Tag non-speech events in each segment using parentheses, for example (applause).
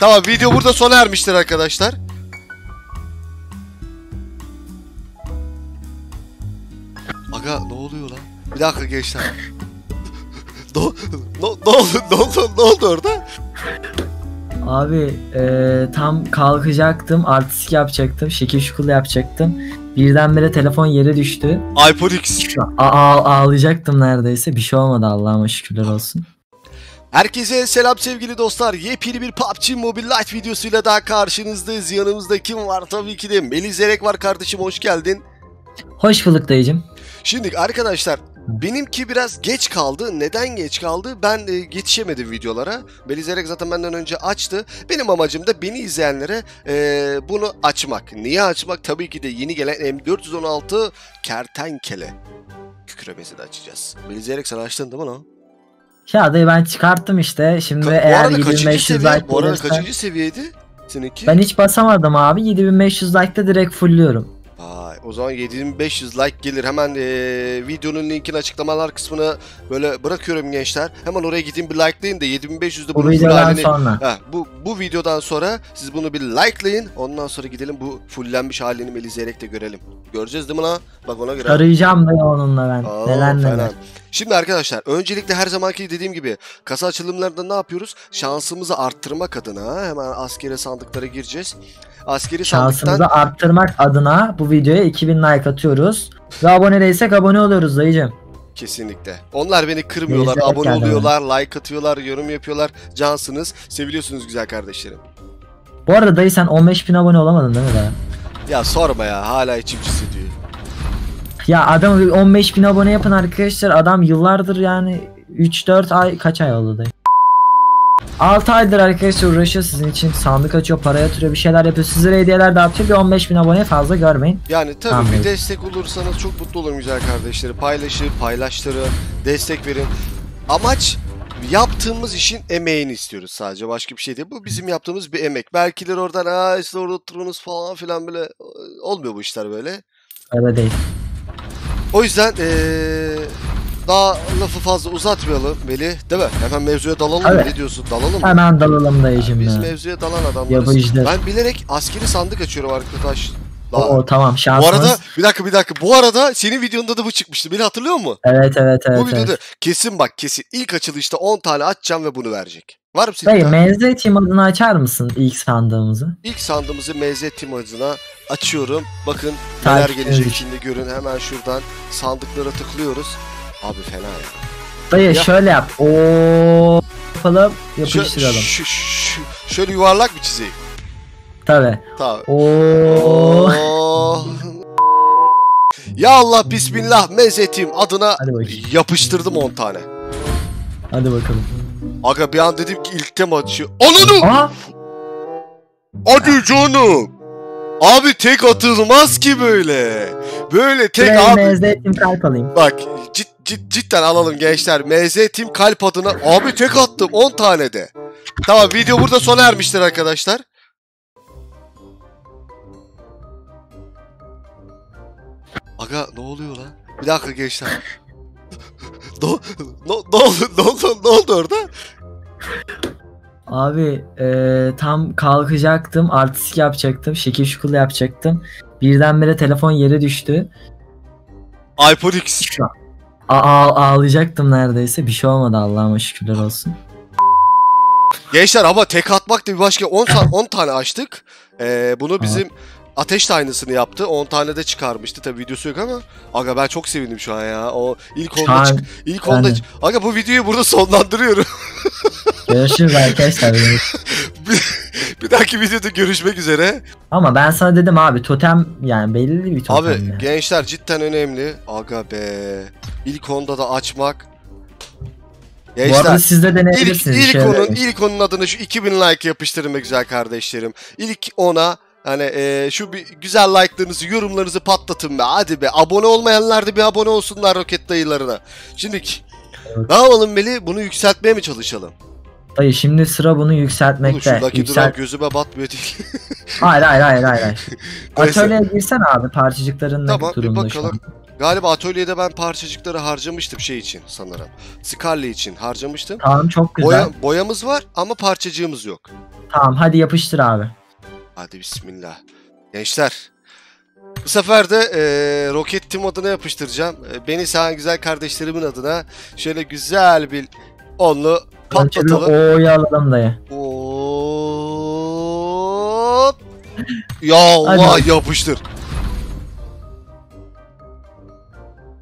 Tamam video burada sona ermiştir arkadaşlar. Aga ne oluyor lan? Bir dakika gençler. (laughs) ne, ne, ne oldu? Ne oldu? Ne oldu orada? Abi e, tam kalkacaktım, artistik yapacaktım, şekil şukul yapacaktım. Birdenbire telefon yere düştü. iPhone X. A- ağlayacaktım neredeyse. Bir şey olmadı Allah'ıma şükürler olsun. Herkese selam sevgili dostlar. Yepyeni bir PUBG Mobile Lite videosuyla daha karşınızdayız. Yanımızda kim var? Tabii ki de Melih Zerek var kardeşim hoş geldin. Hoş bulduk dayıcım. Şimdi arkadaşlar benimki biraz geç kaldı. Neden geç kaldı? Ben e, yetişemedim videolara. Belizerek zaten benden önce açtı. Benim amacım da beni izleyenlere e, bunu açmak. Niye açmak? Tabii ki de yeni gelen M416 kertenkele kükremesi de açacağız. Belizerek sen açtın değil mi lan? Ya dayı ben çıkarttım işte. Şimdi Ka- eğer arada kaçıncı 7500 seviye? like Bu arada kaçıncı seviyeydi? Seninki? Ben hiç basamadım abi. 7500 like'da direkt fullüyorum. Vay, o zaman 7500 like gelir. Hemen eee, videonun linkini açıklamalar kısmına böyle bırakıyorum gençler. Hemen oraya gidin bir likelayın da 7500'de Bu videodan halini... sonra. Heh, bu, bu videodan sonra siz bunu bir likelayın. Ondan sonra gidelim bu fullenmiş halini Melih de görelim. Göreceğiz değil mi lan? Bak ona göre. Arayacağım dayı onunla ben. Aa, neler neler. Şimdi arkadaşlar öncelikle her zamanki dediğim gibi kasa açılımlarında ne yapıyoruz? Şansımızı arttırmak adına hemen askeri sandıklara gireceğiz. Askeri sandıktan Şansımızı arttırmak adına bu videoya 2000 like atıyoruz. Ve abone değilsek abone oluyoruz dayıcım. Kesinlikle. Onlar beni kırmıyorlar, Neyse, abone oluyorlar, like atıyorlar, yorum yapıyorlar. Cansınız, seviliyorsunuz güzel kardeşlerim. Bu arada dayı sen 15.000 abone olamadın değil mi daha? Ya sorma ya, hala içim hissediyor. Ya adam 15.000 abone yapın arkadaşlar. Adam yıllardır yani 3-4 ay kaç ay oldu dayı? 6 aydır arkadaşlar uğraşıyor sizin için. Sandık açıyor, para yatırıyor, bir şeyler yapıyor. Sizlere hediyeler dağıtıyor. Bir 15.000 abone fazla görmeyin. Yani tabii Tamam, bir destek olursanız çok mutlu olurum güzel kardeşlerim. Paylaşın, paylaştırın, destek verin. Amaç yaptığımız işin emeğini istiyoruz sadece başka bir şey değil. Bu bizim yaptığımız bir emek. Belkiler oradan aa işte orada oturunuz falan filan böyle olmuyor bu işler böyle. Öyle değil. O yüzden eee daha lafı fazla uzatmayalım Melih değil mi? Hemen mevzuya dalalım mı? Evet. Ne diyorsun? Dalalım mı? Hemen dalalım dayıcım Biz ya. mevzuya dalan adamlarız. Ben bilerek askeri sandık açıyorum arkadaş. Oo tamam Bu şansınız. arada bir dakika bir dakika. Bu arada senin videonda da bu çıkmıştı. Beni hatırlıyor musun? Evet evet evet. bu videoda evet. kesin bak kesin. İlk açılışta 10 tane açacağım ve bunu verecek. Var mı? Dayı tane? MZ Team adını açar mısın ilk sandığımızı? İlk sandığımızı MZ Team adına açıyorum. Bakın neler Takip gelecek edin. şimdi görün. Hemen şuradan sandıklara tıklıyoruz. Abi fena ya. Dayı Ya. şöyle yap. Oo yapalım Şö- yapıştıralım. şu- şu- şöyle yuvarlak bir çizeyim. Tabi. Tamam. Oo. Oh. Ya Allah bismillah mezetim adına Hadi bakayım. yapıştırdım 10 tane. Hadi bakalım. Aga bir an dedim ki ilk tema açıyor. Ananı! Aa Hadi canım! Abi tek atılmaz ki böyle. Böyle tek Şuraya abi. MZ Team kalp alayım. Bak cid, cid, cidden alalım gençler. MZ Team kalp adına. Abi tek attım 10 tane de. Tamam video burada sona ermiştir arkadaşlar. Aga ne oluyor lan? Bir dakika gençler. Ne, ne, ne oldu? Ne oldu? Ne oldu orada? Abi e, tam kalkacaktım, artistik yapacaktım, şekil şukul yapacaktım. Birdenbire telefon yere düştü. iPhone X. A- a- ağlayacaktım neredeyse. Bir şey olmadı Allah'ıma şükürler olsun. Gençler ama tek atmak da bir başka 10 sa- 10 tane açtık. Ee, bunu bizim Ateş de aynısını yaptı. 10 tane de çıkarmıştı. Tabi videosu yok ama. Aga ben çok sevindim şu an ya. O ilk onda çık ilk onda yani- çık- Aga bu videoyu burada sonlandırıyorum. (laughs) görüşürüz arkadaşlar. bir, bir dahaki videoda görüşmek üzere. Ama ben sana dedim abi totem yani belli bir totem. Abi ya. gençler cidden önemli. Aga be. İlk onda da açmak. Bu arada Gençler siz de İlk, deneyebilirsiniz. ilk şöyle. onun ilk onun adını şu 2000 like yapıştırın be güzel kardeşlerim. İlk ona hani e, şu bir güzel like'larınızı, yorumlarınızı patlatın be. Hadi be. Abone olmayanlar da bir abone olsunlar roket dayılarına. Şimdi Evet. ne yapalım Meli? Bunu yükseltmeye mi çalışalım? Dayı şimdi sıra bunu Oğlum yükseltmekte. şuradaki Yüksel... duran gözüme batmıyor değil. (laughs) Hayır hayır hayır hayır. Atölyeye girsen abi parçacıkların Tamam, ne bir durumda şu an. Galiba atölyede ben parçacıkları harcamıştım şey için sanırım. Scarlet için harcamıştım. Tamam çok güzel. Boya, boyamız var ama parçacığımız yok. Tamam hadi yapıştır abi. Hadi bismillah. Gençler. Bu sefer de eee Rocket Team adına yapıştıracağım. E, beni seven güzel kardeşlerimin adına şöyle güzel bir onlu patlatalım. O'yu alalım dayı. Hop. (laughs) Ya Allah Hadi. yapıştır.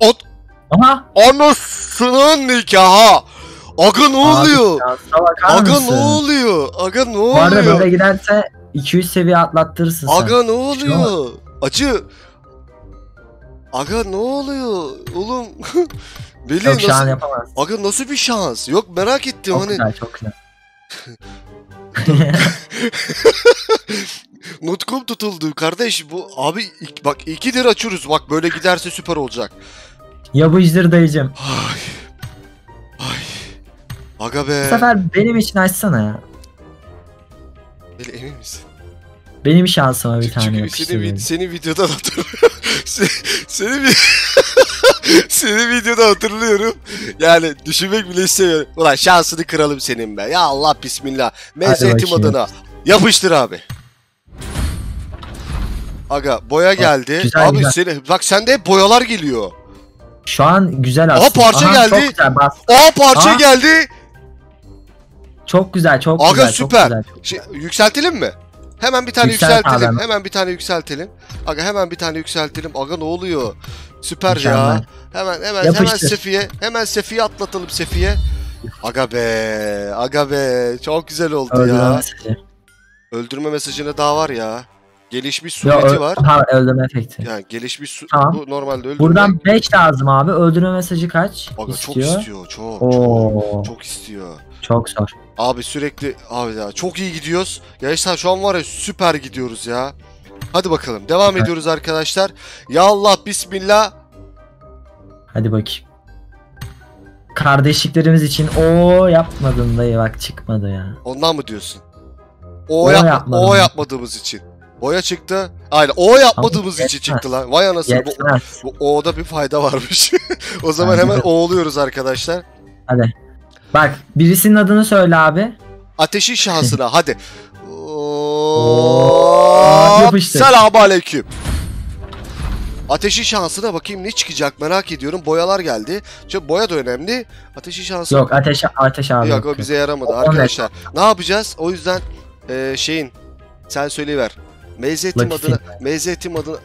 Ot Aha. anasının nikahı. Aga ne oluyor? Abi, Aga ne oluyor? Aga ne Bu arada oluyor? böyle giderse 200 seviye atlattırırsın sen. Aga ne oluyor? Acı. Aga ne oluyor? Oğlum. (laughs) Beli Yok şu an nasıl? Aga nasıl bir şans? Yok merak ettim Çok hani. güzel çok güzel. (laughs) Nutkum tutuldu kardeş bu abi ik- bak ikidir açıyoruz bak böyle giderse süper olacak. Yapıştır dayıcım. Ay. Ay. Aga be. Bu sefer benim için açsana ya. Beli emin misin? Benim şansıma bir tane Çünkü yapıştır. seni, seni videodan hatırlıyorum. (laughs) seni, (laughs) seni, seni videoda hatırlıyorum. Yani düşünmek bile istemiyorum. Ulan şansını kıralım senin be. Ya Allah bismillah. Mezzetim adına. Yapıştır abi. Aga boya geldi. güzel, abi güzel. seni bak sende hep boyalar geliyor. Şu an güzel aslında. parça Aha, geldi. Güzel. Aa parça Aa. geldi. Çok güzel çok Aga, güzel. süper. Çok güzel. Şey, yükseltelim mi? Hemen bir tane Yükselt yükseltelim. abi. Hemen bir tane yükseltelim. Aga hemen bir tane yükseltelim. Aga ne oluyor? Süper ya. Mükemmel. Hemen hemen hemen Yapıştır. Sefiye. Hemen Sefiye atlatalım Sefiye. Aga be. Aga be. Çok güzel oldu Öldürme ya. mesajı. Öldürme mesajına daha var ya. Gelişmiş sureti var. Ha, öldürme efekti. Yani gelişmiş su Tamam. bu normalde öldürme. Buradan 5 lazım abi. Öldürme mesajı kaç Aga çok istiyor? istiyor. Çok Oo. çok. Çok istiyor. Çok zor. Abi sürekli abi ya çok iyi gidiyoruz. Gençler şu an var ya süper gidiyoruz ya. Hadi bakalım devam Evet. ediyoruz arkadaşlar. Ya Allah bismillah. Hadi bakayım. Kardeşliklerimiz için o yapmadın dayı bak çıkmadı ya. Ondan mı diyorsun? O, O yapma, yapmadım. o yapmadığımız için. Boya çıktı. Aynen o yapmadığımız Ama için yetmez. çıktı lan. Vay anasını bu, Yetmez. bu O'da bir fayda varmış. (laughs) o zaman hemen de. O'luyoruz arkadaşlar. Hadi. Bak birisinin adını söyle abi. Ateşin şansına (laughs) hadi. Oo. Selamun aleyküm. Ateşin şansına bakayım ne çıkacak merak ediyorum. Boyalar geldi. Çünkü boya da önemli. Ateşin şansı Yok ateş ateş abi. Yok yok. o bize yaramadı O- o arkadaşlar. Ne yapacağız? O yüzden e, şeyin sen söyleyiver. Meyzetim adına Meyzetim adına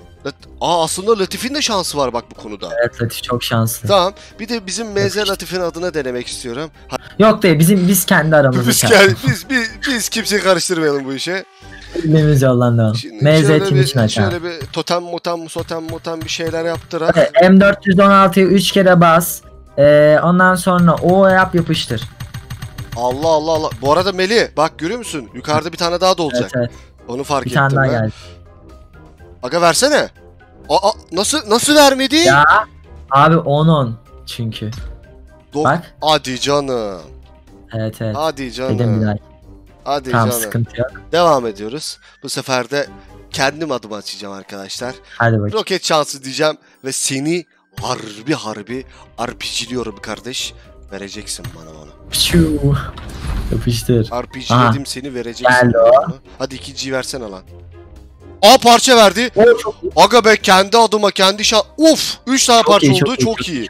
Aa aslında Latif'in de şansı var bak bu konuda. Evet Latif çok şanslı. Tamam. Bir de bizim Yakıştı. Latif'in adına denemek istiyorum. Ha, Yok dayı bizim biz kendi aramızda biz, gel, biz, biz, biz kimseyi karıştırmayalım bu işe. Bildiğimiz yoldan devam. MZ tim için aç abi. şöyle bir totem motem sotem motem bir şeyler yaptırak. Hadi, M416'yı 3 kere bas. Ee, ondan sonra o yap yapıştır. Allah Allah Allah. Bu arada Meli bak görüyor musun? Yukarıda bir tane daha da olacak. Evet evet. Onu fark Bir ettim tane daha ben. geldi. Aga versene. Aa nasıl nasıl vermedi? Ya abi 10 10 çünkü. Dok- Bak. Hadi canım. Evet evet. Hadi canım. Hadi Tamam canım. sıkıntı yok. Devam ediyoruz. Bu sefer de kendim adımı açacağım arkadaşlar. Hadi bakayım. Roket şansı diyeceğim ve seni harbi harbi RPG'liyorum kardeş. Vereceksin bana onu. Pşuu. Yapıştır. RPG'ledim seni vereceksin Geldi bana. Hadi ikinciyi versene lan. Aa parça verdi. Aga be kendi adıma kendi şan... Uf! 3 tane Çok parça iyi, oldu. çok Çok, iyi, iyi.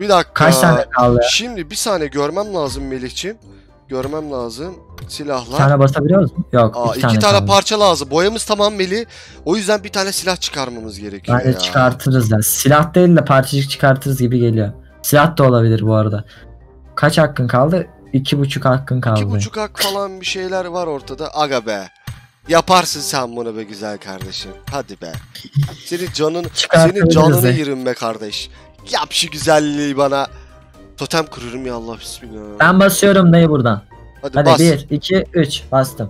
Bir dakika. Kaç tane kaldı? Şimdi bir saniye görmem lazım Melih'ciğim. Görmem lazım. Bir Silahlar. tane basabiliyor musun? Yok. Aa, iki, iki tane, tane, kaldı. parça lazım. Boyamız tamam Melih. O yüzden bir tane silah çıkarmamız gerekiyor Bence ya. çıkartırız ya. Silah değil de parçacık çıkartırız gibi geliyor. Silah da olabilir bu arada. Kaç hakkın kaldı? İki buçuk hakkın kaldı. İki buçuk hak falan bir şeyler var ortada. Aga be. Yaparsın sen bunu be güzel kardeşim. Hadi be. Senin canın, senin canını yerim be kardeş. Yap şu güzelliği bana. Totem kururum ya Allah bismillah. Ben basıyorum dayı buradan. Hadi, Hadi bas. 1, 2, 3 bastım.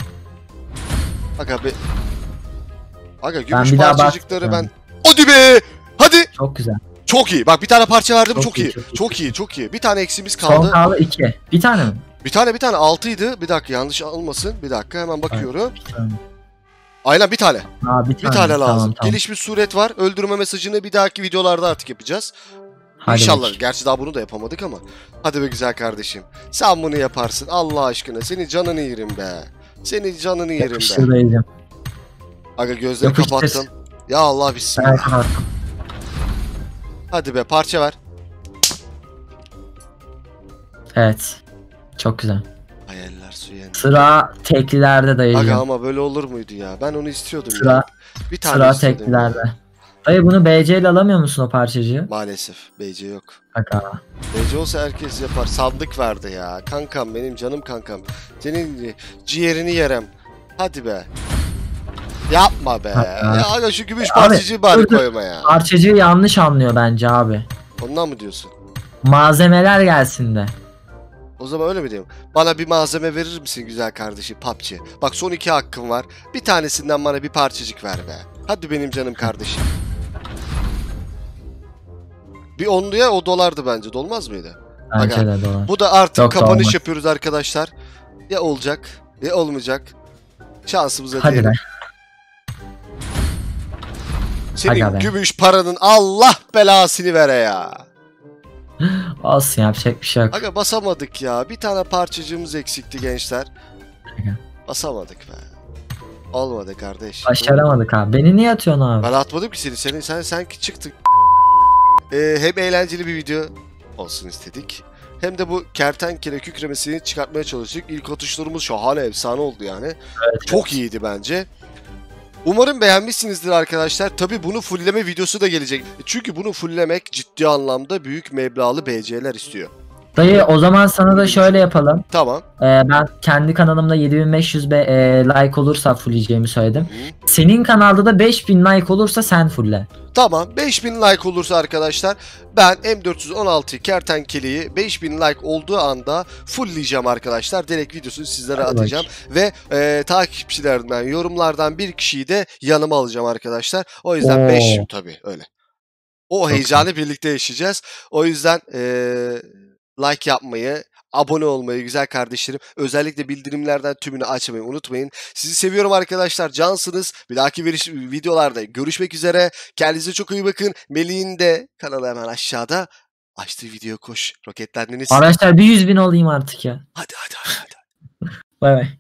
Aga be. Aga gümüş daha parçacıkları ben... Hadi be! Hadi! Çok güzel. Çok iyi. Bak bir tane parça verdim çok, Çok iyi. iyi, çok iyi. Çok iyi, çok iyi. Bir tane eksimiz Son kaldı. kaldı 2. Bir tane mi? Bir tane bir tane altıydı. Bir dakika yanlış olmasın. Bir dakika hemen bakıyorum. Aynen bir tane. Aa, bir Bir tane, tane lazım. Tamam, tamam. Gelişmiş suret var. Öldürme mesajını bir dahaki videolarda artık yapacağız. Hadi İnşallah. bakayım. Gerçi daha bunu da yapamadık ama. Hadi be güzel kardeşim. Sen bunu yaparsın. Allah aşkına. Senin canını yerim be. Senin canını yerim be. Yapıştır dayıcım. Aga gözleri kapattım. Ya Allah bismillah. Hadi be parça ver. Evet. Çok güzel. Hayaller su yendi. Sıra teklilerde Aga dayıcım. ama böyle olur muydu ya? Ben onu istiyordum Sıra- ya. Bir tane Sıra teklilerde. ya. Dayı bunu BC ile alamıyor musun o parçacığı? Maalesef. BC yok. Aga. BC olsa herkes yapar. Sandık verdi ya. Kankam benim canım kankam. Senin ciğerini yerem. Hadi be. Yapma be. Aga. Ya aga şu gümüş Abi, parçacığı bari dur. koyma ya. Parçacığı yanlış anlıyor bence abi. Ondan mı diyorsun? Malzemeler gelsin de. O zaman öyle mi diyeyim? Bana bir malzeme verir misin güzel kardeşim PUBG? Bak son iki hakkım var. Bir tanesinden bana bir parçacık ver be. Hadi benim canım kardeşim. Bir onluya o dolardı bence. Dolmaz mıydı? Bence de dolar. Bu da artık Yok kapanış olmaz. yapıyoruz arkadaşlar. Ya olacak ya olmayacak. Şansımıza Hadi diyelim. be. Senin be. gümüş paranın Allah belasını vere ya. (laughs) Olsun yapacak bir şey yok. Aga basamadık ya. Bir tane parçacığımız eksikti gençler. Aga. Basamadık be. Olmadı kardeş. Başaramadık abi. Beni niye atıyorsun abi? Ben atmadım ki seni. Seni sen sanki çıktın. Ee, hem eğlenceli bir video olsun istedik. Hem de bu kertenkele kükremesini çıkartmaya çalıştık. İlk atışlarımız şahane, efsane oldu yani. Evet, Çok iyiydi bence. Umarım beğenmişsinizdir arkadaşlar. Tabi bunu fullleme videosu da gelecek. Çünkü bunu fulllemek ciddi anlamda büyük meblağlı BC'ler istiyor. Dayı o zaman sana da şöyle yapalım. Tamam. Ee, ben kendi kanalımda 7500 be, e, like olursa fullleyeceğimi söyledim. Hı. Senin kanalda da 5000 like olursa sen fullle. Tamam 5000 like olursa arkadaşlar ben M416 kertenkeleyi 5000 like olduğu anda fullleyeceğim arkadaşlar. Direkt videosunu sizlere Hadi atacağım. Ve e, takipçilerden yorumlardan bir kişiyi de yanıma alacağım arkadaşlar. O yüzden Oo. 5 tabii öyle. O Çok heyecanı birlikte yaşayacağız. O yüzden e, like yapmayı, abone olmayı güzel kardeşlerim. Özellikle bildirimlerden tümünü açmayı unutmayın. Sizi seviyorum arkadaşlar. Cansınız. Bir dahaki veriş- videolarda görüşmek üzere. Kendinize çok iyi bakın. Melih'in de kanalı hemen aşağıda. Açtığı video koş. Roketlendiniz. Arkadaşlar bir 100 bin olayım artık ya. Hadi hadi hadi. hadi. Bay bay.